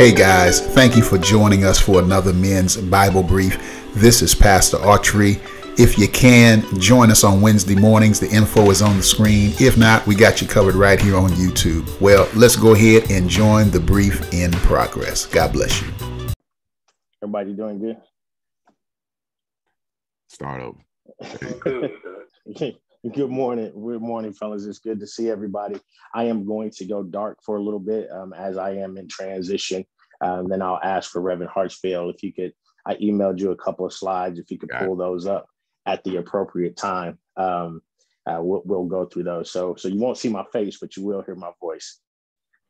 Hey guys, thank you for joining us for another men's Bible brief. This is Pastor Archery. If you can, join us on Wednesday mornings. The info is on the screen. If not, we got you covered right here on YouTube. Well, let's go ahead and join the brief in progress. God bless you. Everybody doing good? Start over. good morning. Good morning, fellas. It's good to see everybody. I am going to go dark for a little bit um, as I am in transition. Um, then I'll ask for Reverend Hartsfield if you could. I emailed you a couple of slides. If you could pull those up at the appropriate time, um, uh, we'll, we'll, go through those. So, so you won't see my face, but you will hear my voice.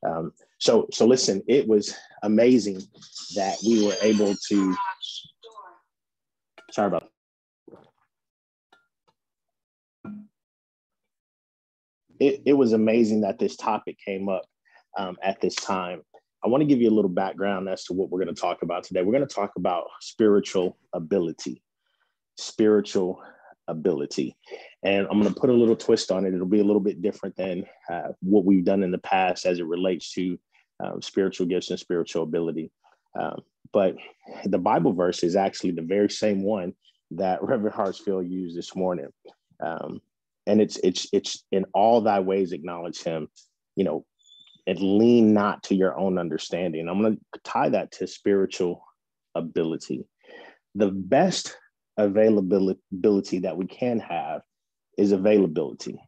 Um, so, so listen. It was amazing that we were able to. Sorry about. It, it was amazing that this topic came up um, at this time. I want to give you a little background as to what we're going to talk about today. We're going to talk about spiritual ability spiritual ability. And I'm going to put a little twist on it. It'll be a little bit different than uh, what we've done in the past as it relates to um, spiritual gifts and spiritual ability. Um, but the Bible verse is actually the very same one that Reverend Hartsfield used this morning. Um, and it's it's it's in all thy ways acknowledge him, you know, and lean not to your own understanding. I'm going to tie that to spiritual ability. The best availability that we can have is availability.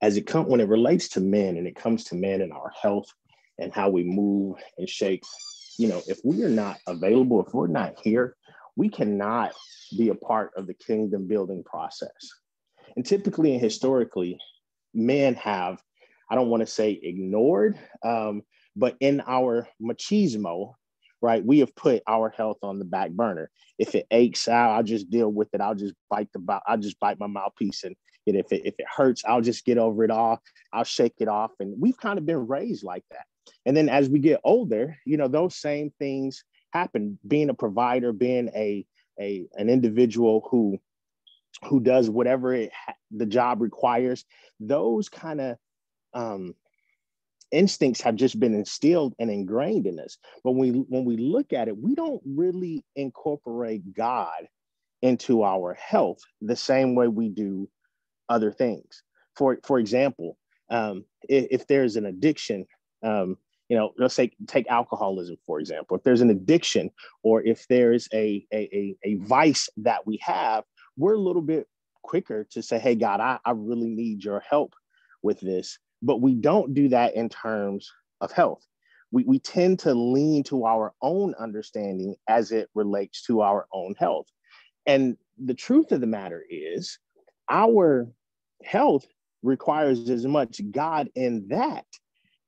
As it comes when it relates to men and it comes to men and our health and how we move and shake, you know, if we are not available, if we're not here, we cannot be a part of the kingdom building process. And typically and historically, men have, I don't want to say ignored, um, but in our machismo, right? We have put our health on the back burner. If it aches out, I'll just deal with it. I'll just bite the I'll just bite my mouthpiece and if it if it hurts, I'll just get over it all. I'll shake it off. And we've kind of been raised like that. And then as we get older, you know, those same things happen. Being a provider, being a a an individual who who does whatever it the job requires, those kind of um, instincts have just been instilled and ingrained in us. But when we, when we look at it, we don't really incorporate God into our health the same way we do other things. For, for example, um, if, if, there's an addiction, um, you know, let's say take alcoholism, for example. If there's an addiction or if there's a, a, a, a vice that we have, we're a little bit quicker to say, hey, God, I, I really need your help with this but we don't do that in terms of health. We, we tend to lean to our own understanding as it relates to our own health. And the truth of the matter is, our health requires as much God in that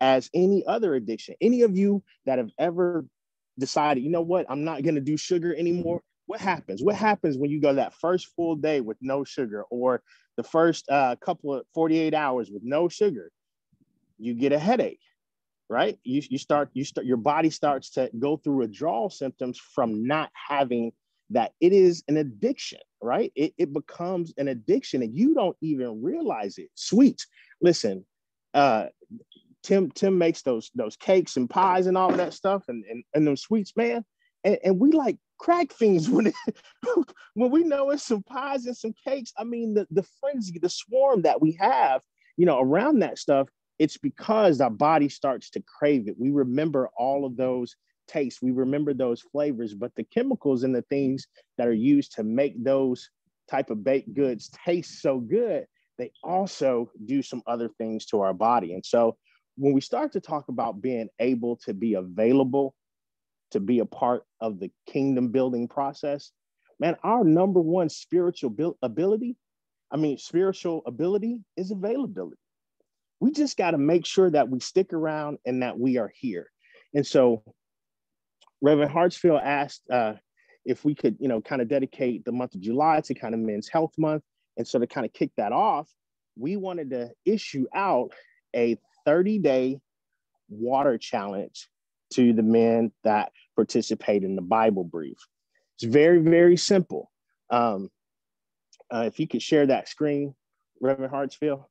as any other addiction. Any of you that have ever decided, you know what, I'm not going to do sugar anymore. What happens? What happens when you go that first full day with no sugar or the first uh, couple of 48 hours with no sugar? you get a headache right? You, you start you start your body starts to go through withdrawal symptoms from not having that. It is an addiction right? It, it becomes an addiction and you don't even realize it. Sweets listen uh tim tim makes those those cakes and pies and all that stuff and and, and those sweets man. And, and we like crack things when it, when we know it's some pies and some cakes i mean the the frenzy the swarm that we have you know around that stuff it's because our body starts to crave it. We remember all of those tastes, we remember those flavors, but the chemicals and the things that are used to make those type of baked goods taste so good, they also do some other things to our body. And so when we start to talk about being able to be available to be a part of the kingdom building process, man, our number one spiritual ability, I mean, spiritual ability is availability we just got to make sure that we stick around and that we are here. And so Reverend Hartsfield asked uh, if we could, you know, kind of dedicate the month of July to kind of Men's Health Month. And so to kind of kick that off, we wanted to issue out a 30 day water challenge to the men that participate in the Bible brief. It's very, very simple. Um, uh, if you could share that screen, Reverend Hartsfield.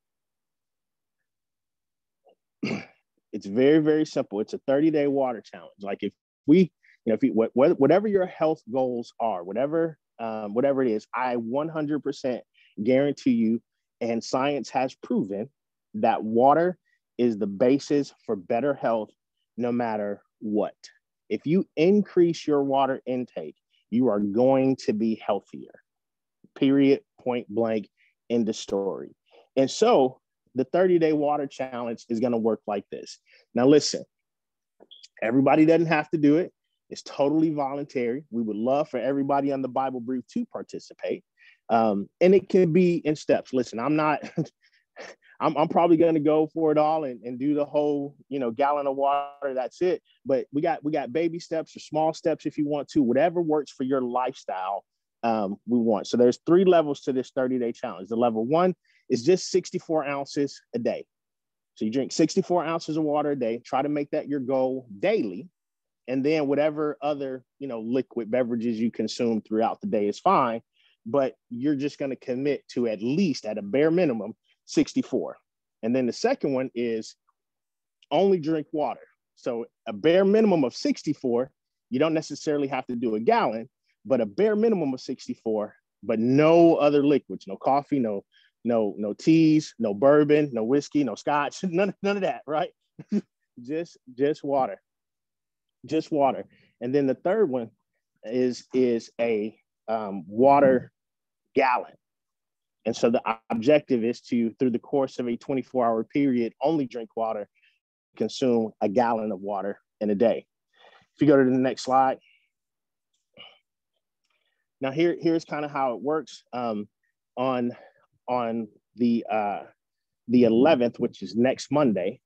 it's very very simple it's a 30 day water challenge like if we, you know, if you, what, whatever your health goals are, whatever, um, whatever it is, I 100% guarantee you, and science has proven that water is the basis for better health no matter what. If you increase your water intake, you are going to be healthier. Period, point blank, end of story. And so the 30 day water challenge is going to work like this. Now, listen, everybody doesn't have to do it. It's totally voluntary. We would love for everybody on the Bible Brief to participate. Um, and it can be in steps. Listen, I'm not, I'm, I'm probably going to go for it all and, and do the whole, you know, gallon of water. That's it. But we got we got baby steps or small steps if you want to, whatever works for your lifestyle. Um, we want. So there's three levels to this 30 day challenge. The level one is just 64 ounces a day. So you drink 64 ounces of water a day. Try to make that your goal daily, and then whatever other you know liquid beverages you consume throughout the day is fine. But you're just going to commit to at least at a bare minimum 64. And then the second one is only drink water. So a bare minimum of 64, you don't necessarily have to do a gallon, but a bare minimum of 64, but no other liquids, no coffee, no no no teas, no bourbon, no whiskey, no scotch, none none of that, right? just just water. Just water. And then the third one is is a um, water gallon. And so the objective is to, through the course of a 24 hour period, only drink water, consume a gallon of water in a day. If you go to the next slide. Now here, here's kind of how it works. Um, on, on the, uh, the 11th, which is next Monday,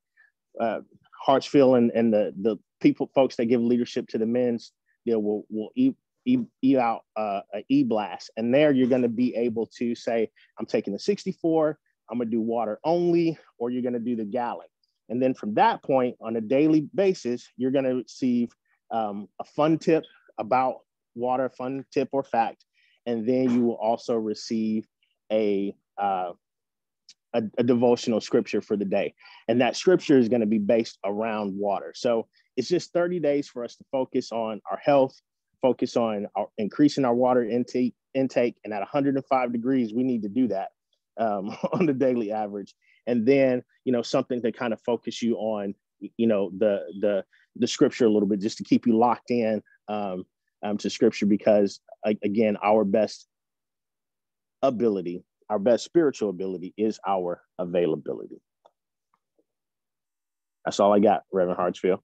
uh, Hartsfield and, and the, the people, folks that give leadership to the men's, they will, will eat e, e out uh, an e-blast. And there you're going to be able to say, I'm taking the 64, I'm going to do water only, or you're going to do the gallon. And then from that point, on a daily basis, you're going to receive um, a fun tip about water, fun tip or fact. And then you will also receive a, uh, a, a, devotional scripture for the day. And that scripture is going to be based around water. So it's just 30 days for us to focus on our health, focus on our, increasing our water intake intake and at 105 degrees we need to do that um, on the daily average. And then you know something to kind of focus you on you know the the the scripture a little bit just to keep you locked in um, um, to scripture because again our best ability our best spiritual ability is our availability. That's all i got reverend hartsfield